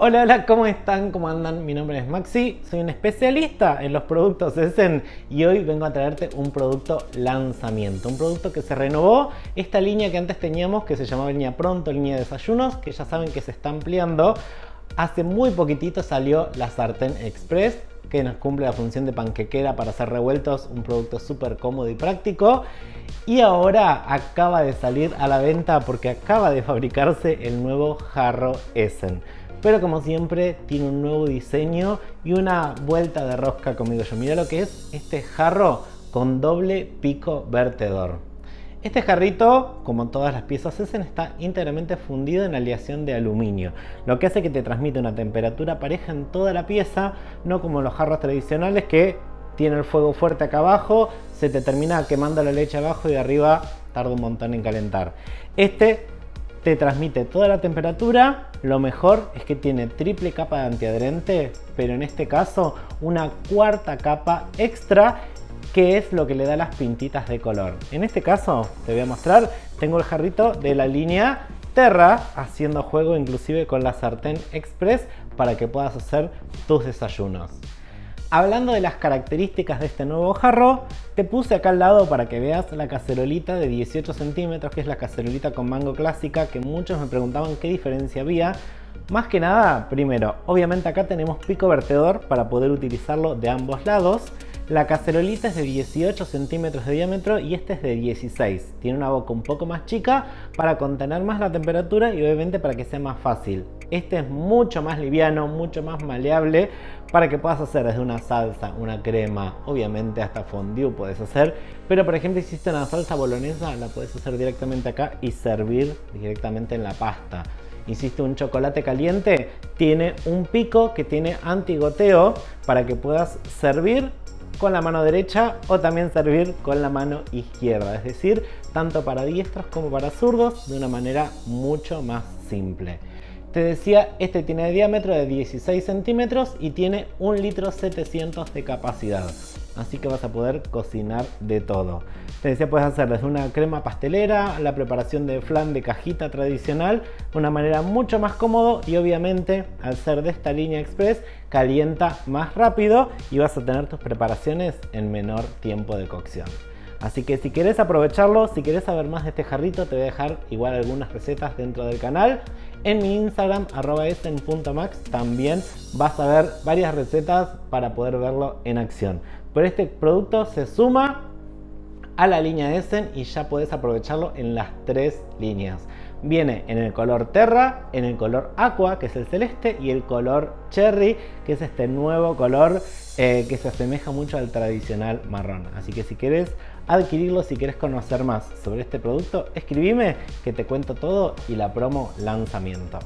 Hola, hola, ¿cómo están? ¿Cómo andan? Mi nombre es Maxi, soy un especialista en los productos Essen y hoy vengo a traerte un producto lanzamiento, un producto que se renovó, esta línea que antes teníamos que se llamaba línea pronto, línea de desayunos, que ya saben que se está ampliando. Hace muy poquitito salió la sartén express que nos cumple la función de panquequera para hacer revueltos, un producto súper cómodo y práctico. Y ahora acaba de salir a la venta porque acaba de fabricarse el nuevo jarro Essen pero como siempre tiene un nuevo diseño y una vuelta de rosca conmigo yo. Mira lo que es este jarro con doble pico vertedor. Este jarrito, como todas las piezas Essen, está íntegramente fundido en aleación de aluminio, lo que hace que te transmite una temperatura pareja en toda la pieza, no como los jarros tradicionales que tienen el fuego fuerte acá abajo, se te termina quemando la leche abajo y arriba tarda un montón en calentar. Este te transmite toda la temperatura. Lo mejor es que tiene triple capa de antiadherente, pero en este caso una cuarta capa extra que es lo que le da las pintitas de color. En este caso te voy a mostrar, tengo el jarrito de la línea Terra haciendo juego inclusive con la sartén express para que puedas hacer tus desayunos. Hablando de las características de este nuevo jarro, te puse acá al lado para que veas la cacerolita de 18 centímetros, que es la cacerolita con mango clásica, que muchos me preguntaban qué diferencia había. Más que nada, primero, obviamente acá tenemos pico vertedor para poder utilizarlo de ambos lados. La cacerolita es de 18 centímetros de diámetro y este es de 16. Tiene una boca un poco más chica para contener más la temperatura y obviamente para que sea más fácil. Este es mucho más liviano, mucho más maleable para que puedas hacer desde una salsa, una crema, obviamente hasta fondue puedes hacer. Pero por ejemplo, si hiciste una salsa bolognesa, la puedes hacer directamente acá y servir directamente en la pasta hiciste un chocolate caliente, tiene un pico que tiene antigoteo para que puedas servir con la mano derecha o también servir con la mano izquierda, es decir, tanto para diestros como para zurdos de una manera mucho más simple. Te decía, este tiene diámetro de 16 centímetros y tiene 1 litro 700 de capacidad. Así que vas a poder cocinar de todo. Te decía, puedes hacer desde una crema pastelera, la preparación de flan de cajita tradicional, de una manera mucho más cómodo y obviamente al ser de esta línea express calienta más rápido y vas a tener tus preparaciones en menor tiempo de cocción. Así que si quieres aprovecharlo, si quieres saber más de este jarrito, te voy a dejar igual algunas recetas dentro del canal. En mi Instagram, arroba también vas a ver varias recetas para poder verlo en acción. Pero este producto se suma a la línea Essen y ya puedes aprovecharlo en las tres líneas. Viene en el color Terra, en el color Aqua, que es el celeste, y el color Cherry, que es este nuevo color eh, que se asemeja mucho al tradicional marrón. Así que si quieres adquirirlo, si quieres conocer más sobre este producto, escribime que te cuento todo y la promo lanzamiento.